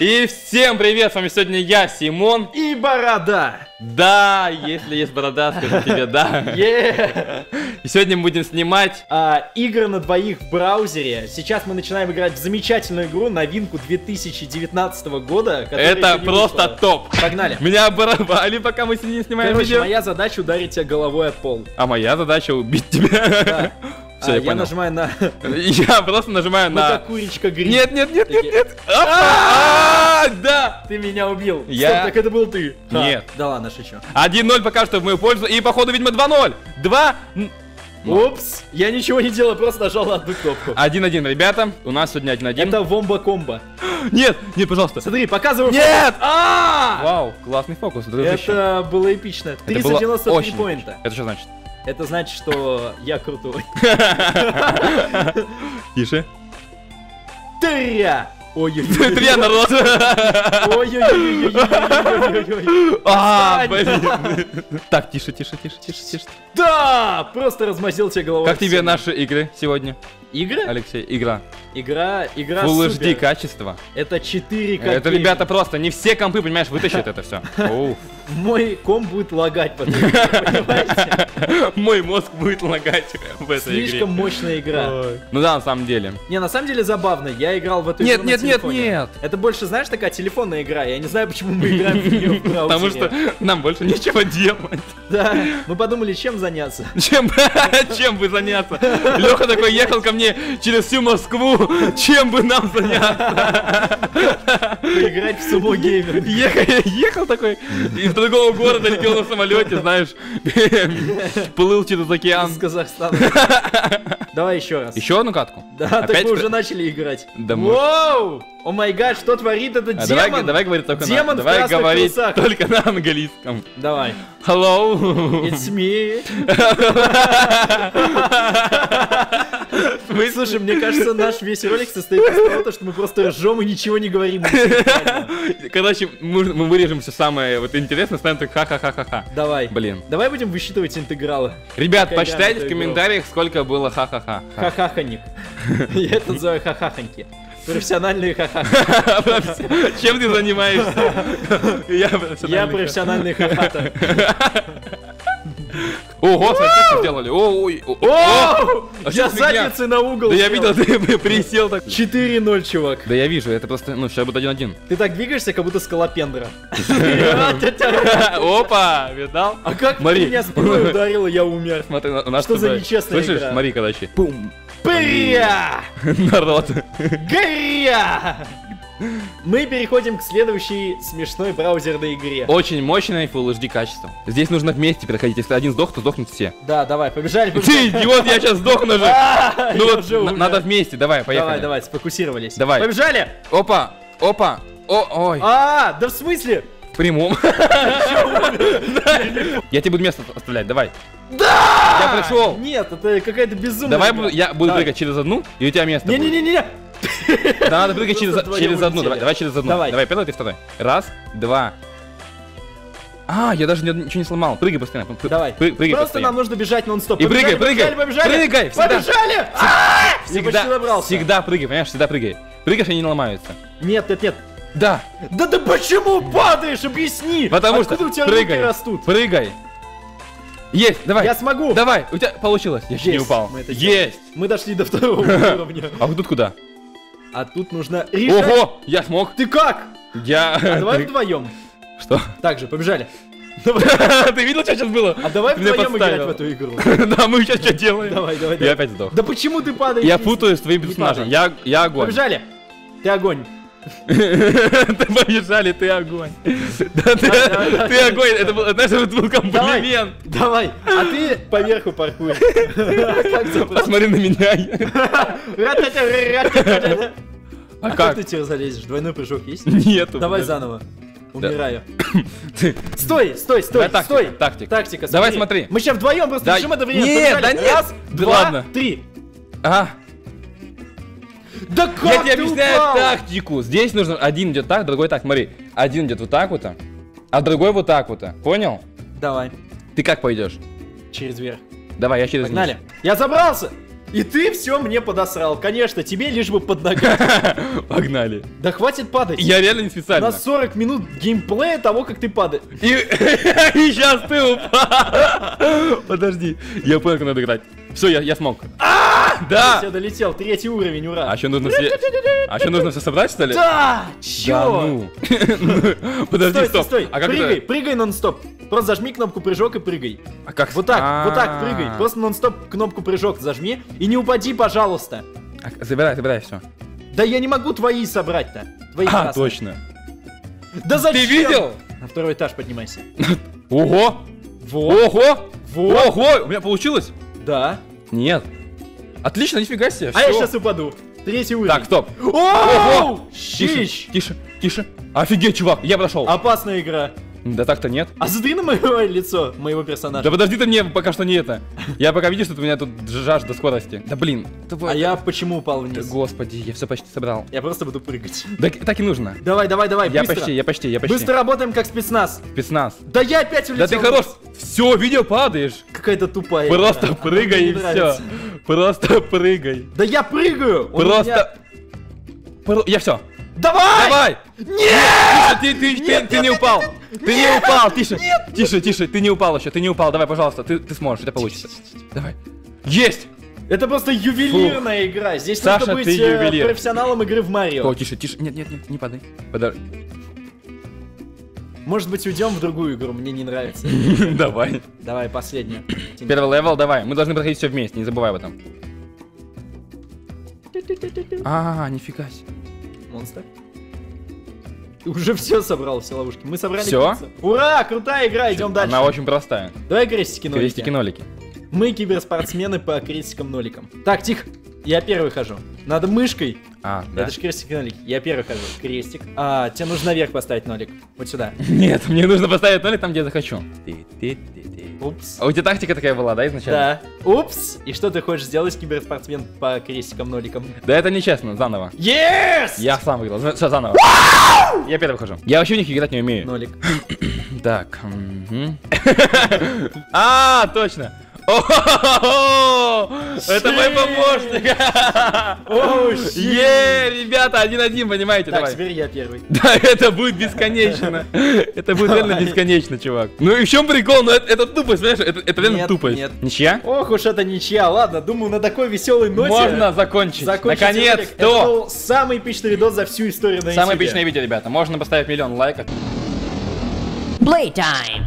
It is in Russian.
И всем привет, с вами сегодня я, Симон. И борода. Да, если есть борода, скажу тебе да. И сегодня мы будем снимать... А, игры на двоих в браузере. Сейчас мы начинаем играть в замечательную игру, новинку 2019 года. Это просто вышла. топ. Погнали. Меня оборвали, пока мы не снимаем Короче, видео. моя задача ударить тебя головой от пол. А моя задача убить тебя. Да. Всё, А, я я нажимаю на... Я просто нажимаю Ну на... как курочка гриб. Нет, нет, нет, нет, нет. А, Да! Ты меня убил. Я- так это был ты. Нет. Да ладно, шучу. 1-0 пока что в мою пользу. И походу, видимо, 2-0. 2... Упс, я ничего не делал, просто нажал на одну кнопку. 1-1, ребята. У нас сегодня 1-1. Это вомба-комбо. Нет, нет, пожалуйста. Смотри, показываю. Нет! А! Вау, классный фокус. Это было эпично. Это было 393 очень поинта. Это что значит? Это значит, что я крутой. Тише. Тря! Ой-ой-ой. Три народ. Ой-ой-ой-ой-ой-ой-ой. А, блин. Так, тише, тише, тише, тише, тише. Да! Просто размазил тебе головой. Как тебе наши игры сегодня, Игры? Алексей? Игра. Игра, игра Full супер. HD качество. Это 4 к Это, ребята, просто не все компы, понимаешь, вытащат это все. Мой ком будет лагать понимаете? Мой мозг будет лагать в этой Слишком игре. мощная игра. Ну да, на самом деле. Не, на самом деле забавно. Я играл в эту Нет, игру нет, нет, телефоне. нет. Это больше, знаешь, такая телефонная игра. Я не знаю, почему мы играем в нее в. Потому что нам больше нечего делать. Да, мы подумали, чем заняться. Чем, чем бы заняться? Леха такой ехал ко мне через всю Москву. Чем бы нам заняться? Поиграть в сумо геймер. Ехал такой из другого города, летел на самолете, знаешь, плыл через океан. Из Казахстана. Давай еще раз. Еще одну катку? Да, так Опять мы про- уже начали играть. Да может. Воу! О май гад, что творит этот А демон? давай, давай говорить только Демон на, давай говорить трусах. только на английском. Давай. Hello. It's me. Слушай, мне кажется, наш весь ролик состоит из того, что мы просто ржем и ничего не говорим. Короче, мы, мы вырежем все самое вот интересное, ставим так ха-ха-ха-ха-ха. Давай. Блин. Давай будем высчитывать интегралы. Ребят, Какая игра в комментариях, сколько было ха-ха-ха. Хахаханик. Я это называю хахахоньки. Профессиональные хахахи. Чем ты занимаешься? Я Я профессиональный хахата. Ого, смотри, что сделали. О! А Я что за фигня? задницей на угол Да я видел, ты присел так. 4-0, чувак. Да я вижу, это просто, ну, сейчас будет один-один. Ты так двигаешься, как будто скалопендра. Опа, видал? А как меня спиной ударил, и я умер? Смотри, у нас Что за нечестная Слышишь, игра? смотри, короче. Пум. Пря! Народ. Горя! Мы переходим к следующей смешной браузерной игре. Очень мощное Full HD качество. Здесь нужно вместе переходить. Если один сдох, то сдохнут все. Да, давай, побежали, Ты побежали. идиот, я сейчас сдохну же. Ну вот, надо вместе, давай, поехали. Давай, давай, сфокусировались. Давай. Побежали! Опа, опа, о, ой, А, да в смысле? в прямом. Я тебе буду место оставлять, давай. Да! Я пришел. Нет, это какая-то безумная Давай я буду прыгать через одну, и у тебя место. Не-не-не-не! Да надо прыгать через, через одну, давай, давай через одну. Давай. Давай, первый, ты второй. Раз, два. А, я даже ни- ничего не сломал. Прыгай постоянно. пр- Давай. пры- Прыгай Просто нам нужно бежать нон-стоп. И прыгай, прыгай. Побежали. Прыгай, всегда. Побежали! А! Всегда, всегда прыгай, понимаешь, всегда прыгай. Прыгаешь, они не ломаются. Нет, нет, нет. Да, Да ты почему падаешь? Объясни! потому Откуда что у тебя прыгай, растут? прыгай. Есть, давай. Я смогу! Давай, у тебя получилось. Я чуть не Есть, упал. мы. Есть. Мы дошли до второго уровня. А вот тут куда? А тут нужно решать. Ого, я смог. Ты как? Я... А давай вдвоем. Что? Так же, побежали. Ты видел, что сейчас было? А давай Ты вдвоем играть в эту игру. Да, мы сейчас что делаем? Давай, давай, Я опять сдох. Да почему ты падаешь? Я путаюсь с твоим персонажем. я огонь. Побежали. Ты огонь. Ты побежали, ты огонь. Ты, огонь. Это был, знаешь, это был комплимент. Давай. А ты поверху паркуй. Посмотри на меня. А А как ты теперь залезешь? Двойной прыжок есть? Нету. Давай заново. Умираю. Стой, стой, стой, стой. тактика. Тактика, Давай смотри. Мы сейчас вдвоем просто решим это время. Нет, да нет. Раз, два, три. А, Да как я тебе объясняю упал? тактику. Здесь нужно один идет так, другой так. Смотри, один идет вот так вот, а другой вот так вот. Понял? Давай, Ты как пойдешь? через верх. Давай, я через Погнали. низ. Я забрался. И ты все мне подосрал. Конечно, тебе лишь бы под ногами. Погнали. Да хватит падать. Я реально не На специально. 40 минут геймплея того, как ты падаешь. И сейчас ты упал. Подожди. Я понял, как надо играть. Все, я, я смог. А, да. Все, долетел. Третий уровень, ура. А что нужно все... А что нужно все собрать, что ли? Да! Чё? ну. Подожди, Стой, стой, стоп. стой. А прыгай, прыгай нон-стоп. Просто зажми кнопку прыжок и прыгай. А как? Вот так, вот так А. прыгай. Просто нон-стоп кнопку прыжок зажми и не упади, пожалуйста. Забирай, забирай, все. Да я не могу твои собрать-то. Твои А, точно. Да зачем? Ты видел? На второй этаж поднимайся. Ого! Вот. Ого! Вот. Ого! У меня получилось? Да. Нет. Отлично, нифига себе. А я сейчас упаду. Третий уровень. Так, стоп. Ого! Щищ! тише, тише. Офигеть, чувак, я прошел. Опасная игра. Да так-то нет. А на мое лицо, моего персонажа. Да подожди ты мне пока что не это. Я пока видишь, что у меня тут жажда скорости. Да блин. А я почему упал Да, вниз? господи, я все почти собрал. Я просто буду прыгать. Да так и нужно. Давай, давай, давай, Я быстро. почти, я почти, я почти. Быстро работаем как спецназ. Спецназ. Да я опять улетел. Да ты хорош. Все, видео падаешь. Какая-то тупая Просто игра. прыгай и все. Просто прыгай. Да я прыгаю! Меня- Просто. Про- Я все. Давай! Давай! Нет! Ты, ты, ты, Нет, ты нет, не упал! Ты не упал! Тише! Тише, тише, ты не упал еще, ты не упал. Давай, пожалуйста, ты, ты сможешь, у тебя получится. Давай. Есть! Это просто ювелирная игра. Здесь Саша, нужно быть ты э, профессионалом игры в Марио. О, тише, тише. Нет, нет, нет, не падай. Подожди. Может быть, уйдем в другую игру, мне не нравится. Давай. Давай, последнюю. Первый level, давай. Мы должны проходить все вместе, не забывай об этом. А, нифига себе. Монстр. Уже все собрал, все ловушки. Мы собрали Всё? кольца. Ура, крутая игра, идем дальше. Она очень простая. Давай крестики нолики. Крестики-нолики. Мы киберспортсмены по крестикам-ноликам. Так, тихо. Я первый хожу. Надо мышкой. А, да? Это же крестик-нолик. Я первый хожу. Крестик. А, тебе нужно наверх поставить нолик. Вот сюда. Нет, мне нужно поставить нолик там, где я захочу. Упс. А у тебя тактика такая была, да, изначально? Да. Упс. И что ты хочешь сделать, киберспортсмен по крестикам-ноликам? Да это нечестно, заново. Yes! Я сам выиграл. Все, заново. Я первый хожу. Я вообще в них играть не умею. Нолик. Так. А, точно. Это мой помощник. Е, ребята, один-один, понимаете, Так, давай. теперь я первый. Да, это будет бесконечно. Это будет реально бесконечно, чувак. Ну и в чем прикол? Ну это, это тупость, понимаешь? Это, это реально тупость. нет. Ничья? Ох уж это ничья. Ладно, думаю, на такой веселой ноте... Можно закончить. Это Наконец-то! был самый эпичный видос за всю историю на Самое эпичное видео, ребята. Можно поставить миллион лайков. Playtime.